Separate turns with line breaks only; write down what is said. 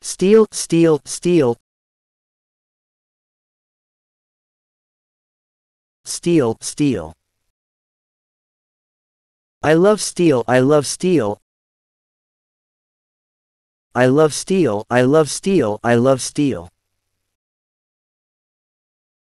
Steel, steel, steel. Steel, steel. I love steel, I love steel. I love steel, I love steel, I love steel.